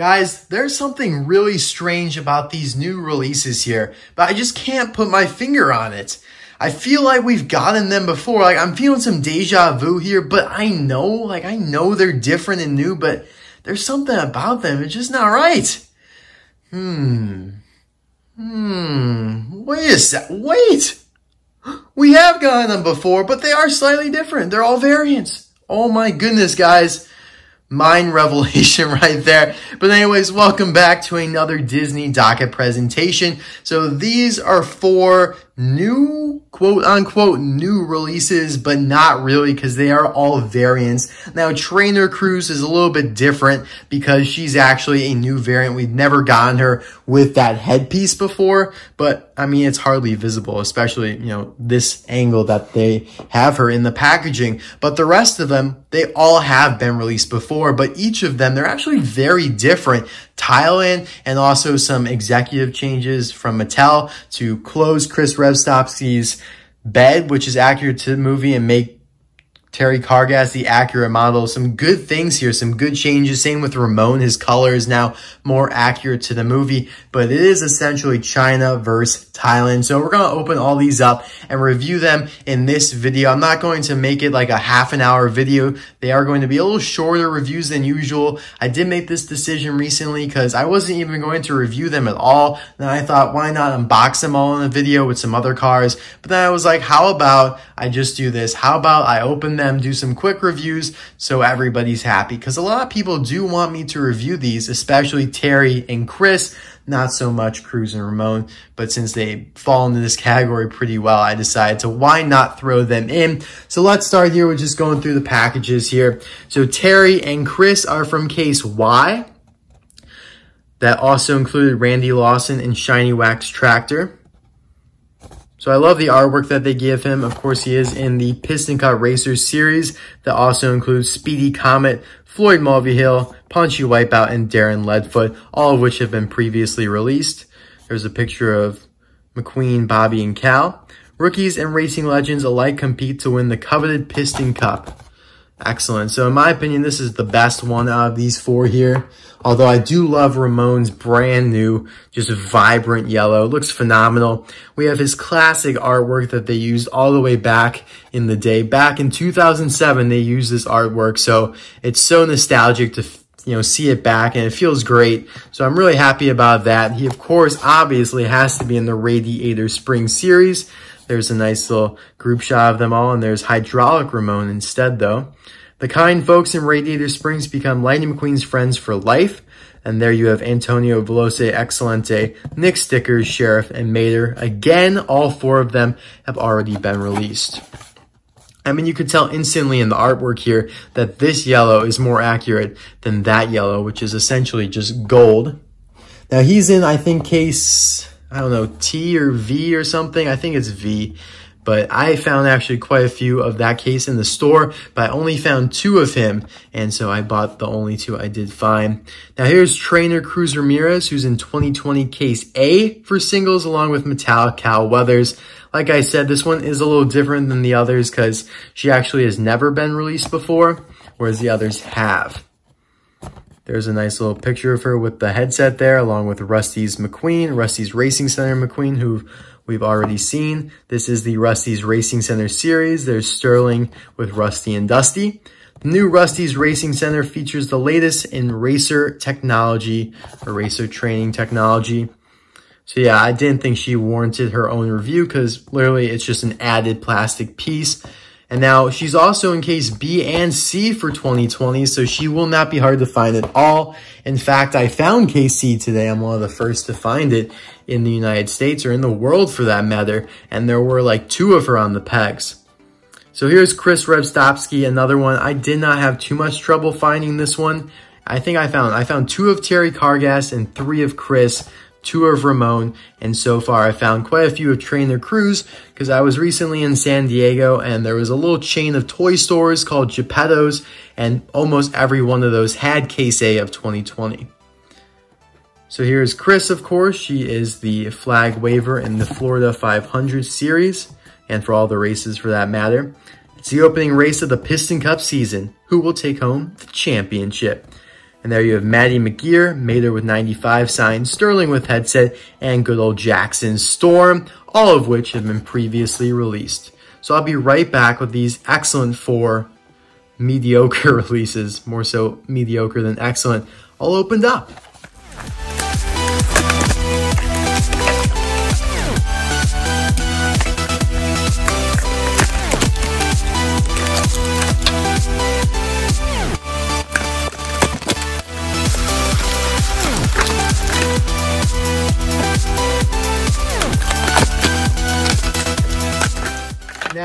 Guys, there's something really strange about these new releases here, but I just can't put my finger on it. I feel like we've gotten them before. Like I'm feeling some deja vu here, but I know, like I know they're different and new, but there's something about them. It's just not right. Hmm. Hmm. Wait a sec. Wait. We have gotten them before, but they are slightly different. They're all variants. Oh my goodness, guys mind revelation right there. But anyways, welcome back to another Disney docket presentation. So these are four new quote unquote new releases, but not really because they are all variants. Now Trainer Cruz is a little bit different because she's actually a new variant. We've never gotten her with that headpiece before, but I mean, it's hardly visible, especially, you know, this angle that they have her in the packaging. But the rest of them, they all have been released before, but each of them, they're actually very different Thailand and also some executive changes from Mattel to close Kris Revstopski's bed, which is accurate to the movie and make Terry Kargas, the accurate model. Some good things here, some good changes. Same with Ramone. His color is now more accurate to the movie, but it is essentially China versus Thailand. So we're going to open all these up and review them in this video. I'm not going to make it like a half an hour video. They are going to be a little shorter reviews than usual. I did make this decision recently because I wasn't even going to review them at all. Then I thought, why not unbox them all in a video with some other cars? But then I was like, how about I just do this? How about I open them, do some quick reviews so everybody's happy. Because a lot of people do want me to review these, especially Terry and Kris, not so much Cruz and Ramone. But since they fall into this category pretty well, I decided to why not throw them in. So let's start here with just going through the packages here. So Terry and Kris are from case Y. That also included Randy Lawson and Shiny Wax Tractor. So I love the artwork that they give him. Of course, he is in the Piston Cup Racers series that also includes Speedy Comet, Floyd Mulvihill, Punchy Wipeout, and Darren Leadfoot, all of which have been previously released. There's a picture of McQueen, Bobby, and Cal. Rookies and racing legends alike compete to win the coveted Piston Cup. Excellent. So in my opinion, this is the best one out of these four here. Although I do love Ramone's brand new, just vibrant yellow. It looks phenomenal. We have his classic artwork that they used all the way back in the day. Back in 2007, they used this artwork. So it's so nostalgic to you know, see it back and it feels great. So I'm really happy about that. He, of course, obviously has to be in the Radiator Spring series. There's a nice little group shot of them all, and there's Hydraulic Ramone instead, though. The kind folks in Radiator Springs become Lightning McQueen's friends for life. And there you have Antonio Veloce Excelente, Nick Stickers, Sheriff, and Mater. Again, all four of them have already been released. I mean, you could tell instantly in the artwork here that this yellow is more accurate than that yellow, which is essentially just gold. Now he's in, I think, case I don't know, T or V or something. I think it's V. But I found actually quite a few of that case in the store, but I only found two of him. And so I bought the only two I did find. Now here's trainer Cruz Ramirez, who's in 2020 case A for singles along with Metallic Cal Weathers. Like I said, this one is a little different than the others because she actually has never been released before, whereas the others have. There's a nice little picture of her with the headset there, along with Rust-eze McQueen, Rust-eze Racing Center McQueen, who we've already seen. This is the Rust-eze Racing Center series. There's Sterling with Rusty and Dusty. The new Rust-eze Racing Center features the latest in racer technology, or racer training technology. So yeah, I didn't think she warranted her own review because literally it's just an added plastic piece. And now she's also in case B and C for 2020, so she will not be hard to find at all. In fact, I found case C today. I'm one of the first to find it in the United States or in the world for that matter. And there were like two of her on the pegs. So here's Kris Revstopski, another one. I did not have too much trouble finding this one. I think I found, I found two of Terry Kargas and three of Kris two of Ramone, and so far I found quite a few of Trainer Cruz because I was recently in San Diego and there was a little chain of toy stores called Geppetto's and almost every one of those had Case A of 2020. So here's Kris, of course. She is the flag waver in the Florida 500 series and for all the races for that matter. It's the opening race of the Piston Cup season. Who will take home the championship? And there you have Maddie McGear, Mater with 95 sign, Sterling with headset, and good old Jackson Storm, all of which have been previously released. So I'll be right back with these excellent four mediocre releases, more so mediocre than excellent, all opened up.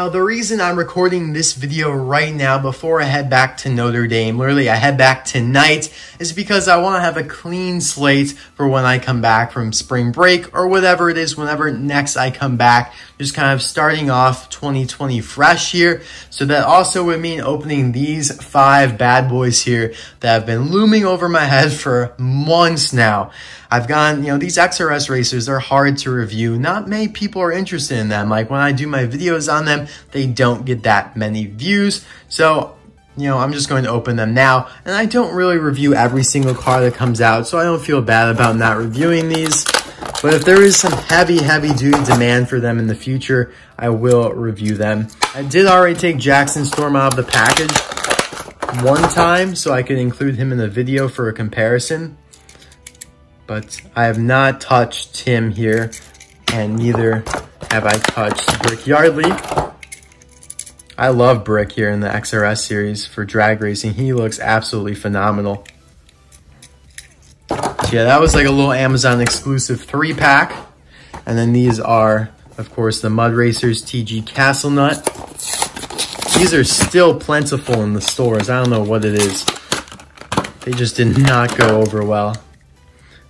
Now, the reason I'm recording this video right now before I head back to Notre Dame, literally I head back tonight, is because I want to have a clean slate for when I come back from spring break or whatever it is, whenever next I come back, just kind of starting off 2020 fresh here. So that also would mean opening these five bad boys here that have been looming over my head for months now. I've gone, you know, these XRS racers, they're hard to review. Not many people are interested in them. Like when I do my videos on them, they don't get that many views. So, you know, I'm just going to open them now. And I don't really review every single car that comes out, so I don't feel bad about not reviewing these. But if there is some heavy, heavy duty demand for them in the future, I will review them. I did already take Jackson Storm out of the package one time, so I could include him in the video for a comparison but I have not touched him here, and neither have I touched Brick Yardley. I love Brick here in the XRS series for drag racing. He looks absolutely phenomenal. Yeah, that was like a little Amazon exclusive three pack. And then these are, of course, the Mud Racers TG Castlenut. These are still plentiful in the stores. I don't know what it is. They just did not go over well.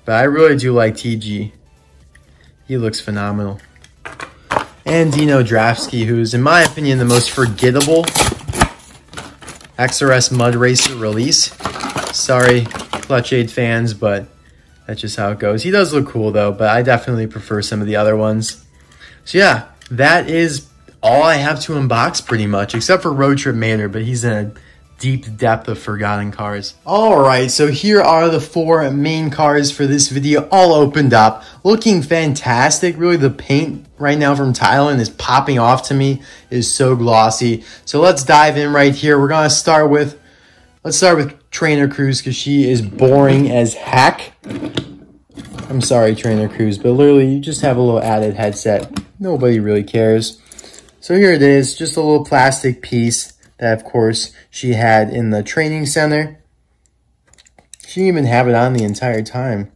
But I really do like TG. He looks phenomenal. And Dino Draftsky, who's, in my opinion, the most forgettable XRS Mud Racer release. Sorry, Clutch Aid fans, but that's just how it goes. He does look cool, though, but I definitely prefer some of the other ones. So yeah, that is all I have to unbox pretty much, except for Road Trip Manor, but he's in a deep depth of forgotten cars. Alright, so here are the four main cars for this video all opened up. Looking fantastic. Really the paint right now from Thailand is popping off to me. It is so glossy. So let's dive in right here. We're to start with, let's start with Trainer Cruz because she is boring as heck. I'm sorry, Trainer Cruz, but literally you just have a little added headset. Nobody really cares. So here it is, just a little plastic piece that, of course, she had in the training center. She didn't even have it on the entire time.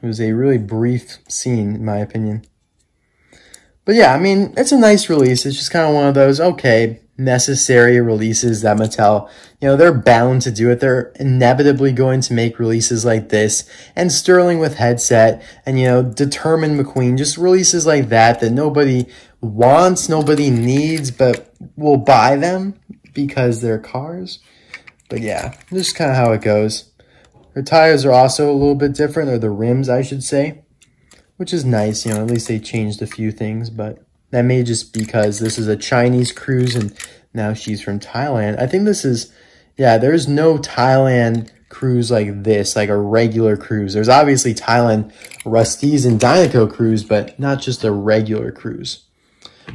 It was a really brief scene, in my opinion. But yeah, I mean, it's a nice release. It's just kind of one of those, okay, necessary releases that Mattel, you know, they're bound to do it. They're inevitably going to make releases like this. And Sterling with headset and, you know, Determined McQueen, just releases like that that nobody wants, nobody needs, but will buy them because they're cars. But yeah, this is kind of how it goes. Her tires are also a little bit different, or the rims, I should say, which is nice. You know, at least they changed a few things, but that may just because this is a Chinese Cruz and now she's from Thailand. I think this is, yeah, there's no Thailand Cruz like this, like a regular Cruz. There's obviously Thailand Rust-eze and Dinoco Cruz, but not just a regular Cruz.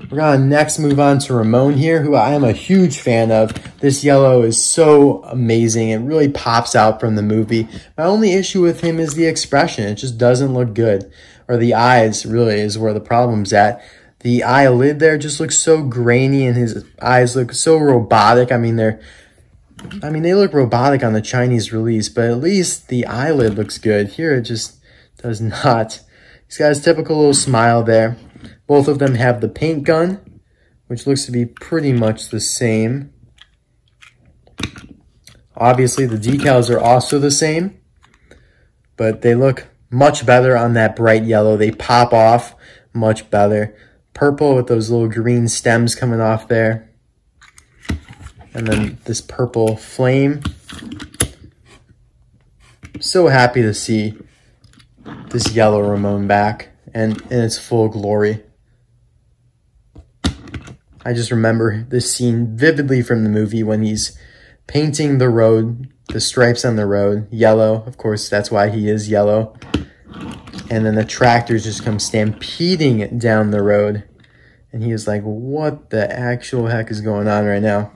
We're to next move on to Ramone here, who I am a huge fan of. This yellow is so amazing. It really pops out from the movie. My only issue with him is the expression. It just doesn't look good. Or the eyes, really, is where the problem's at. The eyelid there just looks so grainy and his eyes look so robotic. I mean, they're I mean, they look robotic on the Chinese release, but at least the eyelid looks good. Here, it just does not. He's got his typical little smile there. Both of them have the paint gun, which looks to be pretty much the same. Obviously, the decals are also the same, but they look much better on that bright yellow. They pop off much better. Purple with those little green stems coming off there. And then this purple flame. So happy to see this yellow Ramone back and in its full glory. I just remember this scene vividly from the movie when he's painting the road, the stripes on the road, yellow. Of course, that's why he is yellow. And then the tractors just come stampeding down the road. And he was like, what the actual heck is going on right now?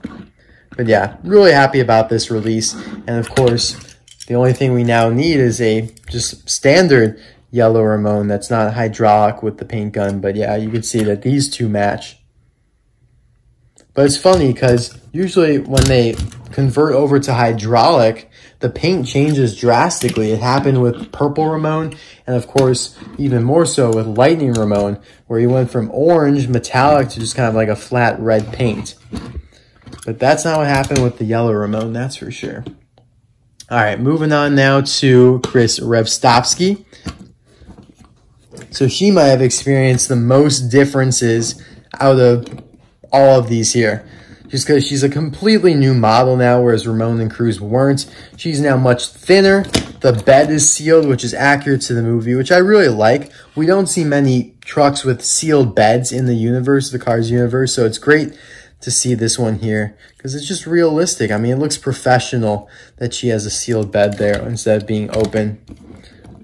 But yeah, really happy about this release. And of course, the only thing we now need is a just standard yellow Ramone that's not hydraulic with the paint gun. But yeah, you can see that these two match. But it's funny because usually when they convert over to hydraulic, the paint changes drastically. It happened with Purple Ramone, and of course, even more so with Lightning Ramone, where he went from orange metallic to just kind of like a flat red paint. But that's not what happened with the Yellow Ramone, that's for sure. All right, moving on now to Kris Revstopski. So she might have experienced the most differences out of all of these here. Just because she's a completely new model now, whereas Ramone and Cruz weren't. She's now much thinner. The bed is sealed, which is accurate to the movie, which I really like. We don't see many trucks with sealed beds in the universe, the Cars universe, so it's great to see this one here because it's just realistic. I mean, it looks professional that she has a sealed bed there instead of being open,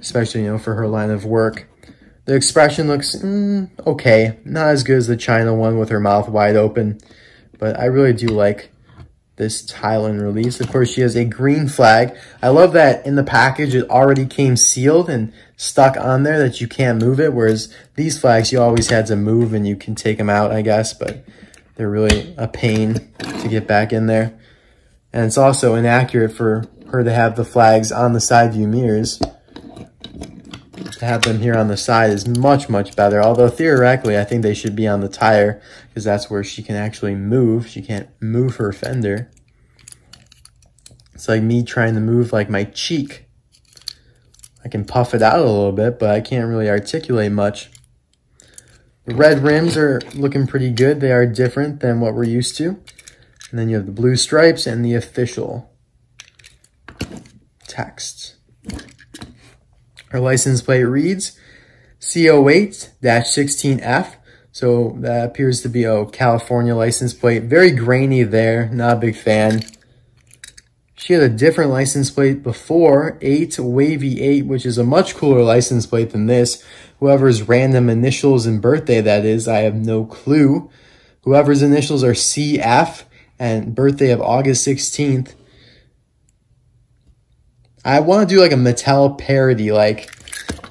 especially, you know, for her line of work. The expression looks mm, okay, not as good as the China one with her mouth wide open, but I really do like this Thailand release. Of course, she has a green flag. I love that in the package it already came sealed and stuck on there that you can't move it, whereas these flags you always had to move and you can take them out, I guess, but they're really a pain to get back in there. And it's also inaccurate for her to have the flags on the side view mirrors to have them here on the side is much, much better. Although theoretically, I think they should be on the tire because that's where she can actually move. She can't move her fender. It's like me trying to move like my cheek. I can puff it out a little bit, but I can't really articulate much. The red rims are looking pretty good. They are different than what we're used to. And then you have the blue stripes and the official text. Our license plate reads CO8-16F. So that appears to be a California license plate. Very grainy there. Not a big fan. She had a different license plate before, 8 Wavy 8, which is a much cooler license plate than this. Whoever's random initials and birthday that is, I have no clue. Whoever's initials are CF and birthday of August 16th I want to do like a Mattel parody. Like,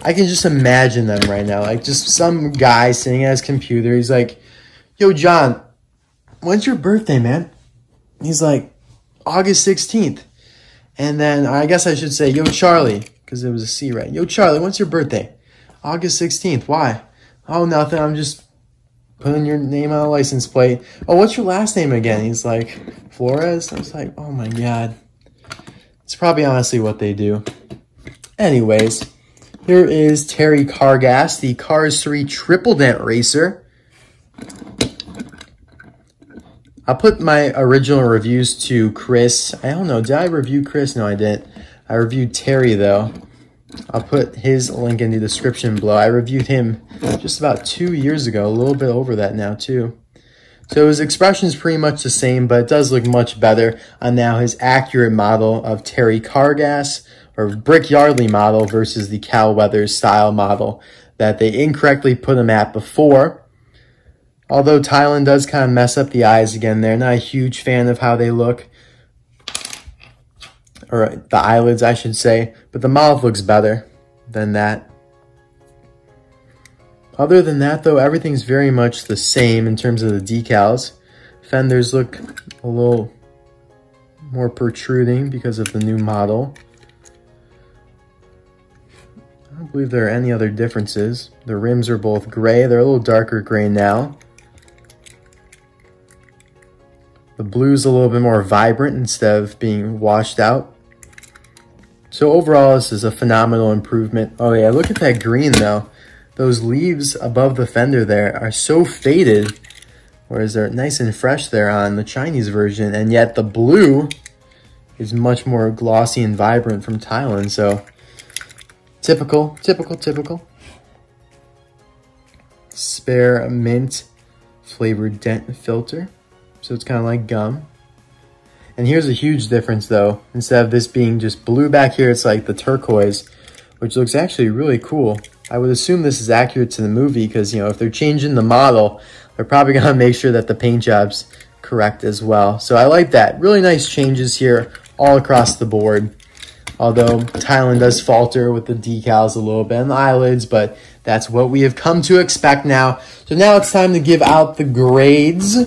I can just imagine them right now. Like, just some guy sitting at his computer. He's like, Yo, John, when's your birthday, man? He's like, August 16th. And then I guess I should say, Yo, Charlie, because it was a C, right? Yo, Charlie, when's your birthday? August 16th. Why? Oh, nothing. I'm just putting your name on a license plate. Oh, what's your last name again? He's like, Flores? I was like, oh my God. It's probably honestly what they do. Anyways, here is Terry Kargas, the Cars 3 Triple Dent Racer. I put my original reviews to Kris. I don't know, did I review Kris? No, I didn't. I reviewed Terry, though. I'll put his link in the description below. I reviewed him just about two years ago, a little bit over that now, too. So his expression is pretty much the same, but it does look much better on now his accurate model of Terry Kargas or Brick Yardley model versus the Cal Weathers style model that they incorrectly put him at before. Although Thailand does kind of mess up the eyes again They're Not a huge fan of how they look. Or the eyelids, I should say. But the mouth looks better than that. Other than that, though, everything's very much the same in terms of the decals. Fenders look a little more protruding because of the new model. I don't believe there are any other differences. The rims are both gray. They're a little darker gray now. The blue's a little bit more vibrant instead of being washed out. So overall, this is a phenomenal improvement. Oh yeah, look at that green though those leaves above the fender there are so faded, whereas they're nice and fresh there on the Chinese version, and yet the blue is much more glossy and vibrant from Thailand, so typical, typical, typical. Spare mint flavored dent filter, so it's kind of like gum. And here's a huge difference though. Instead of this being just blue back here, it's like the turquoise, which looks actually really cool. I would assume this is accurate to the movie because, you know, if they're changing the model, they're probably going to make sure that the paint job's correct as well. So I like that. Really nice changes here all across the board. Although Thailand does falter with the decals a little bit and the eyelids, but that's what we have come to expect now. So now it's time to give out the grades.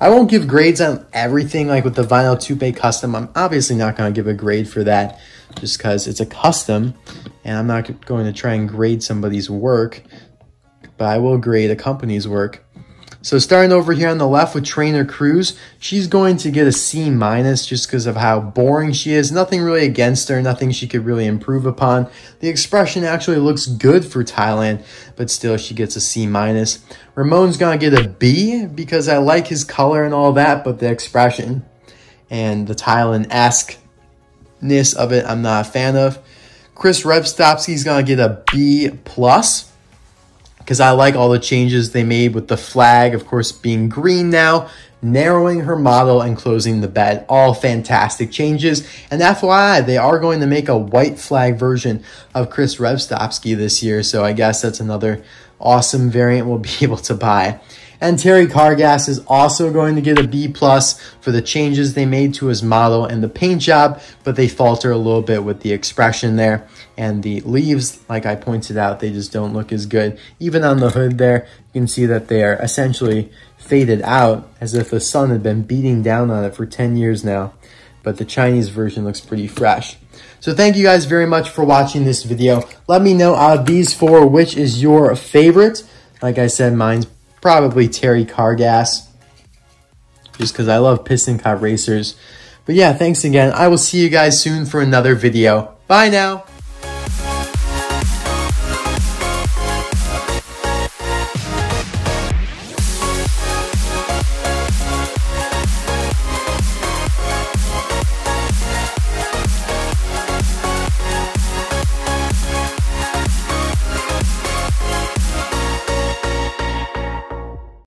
I won't give grades on everything like with the Vinyl Toupe Custom. I'm obviously not going to give a grade for that just because it's a custom and I'm not going to try and grade somebody's work, but I will grade a company's work. So starting over here on the left with Trainer Cruz, she's going to get a C minus just because of how boring she is. Nothing really against her, nothing she could really improve upon. The expression actually looks good for Thailand, but still she gets a C minus. Ramone's gonna get a B because I like his color and all that, but the expression and the Thailand-esque-ness of it I'm not a fan of. Kris Revstopski's gonna get a B plus because I like all the changes they made with the flag, of course, being green now, narrowing her model and closing the bed. All fantastic changes. And FYI, they are going to make a white flag version of Chris Revstopsky this year. So I guess that's another awesome variant we'll be able to buy. And Terry Kargas is also going to get a B plus for the changes they made to his model and the paint job, but they falter a little bit with the expression there. And the leaves, like I pointed out, they just don't look as good. Even on the hood there, you can see that they are essentially faded out as if the sun had been beating down on it for 10 years now. But the Chinese version looks pretty fresh. So thank you guys very much for watching this video. Let me know out of these four, which is your favorite. Like I said, mine's probably Terry Kargas, just because I love piston cup racers. But yeah, thanks again. I will see you guys soon for another video. Bye now.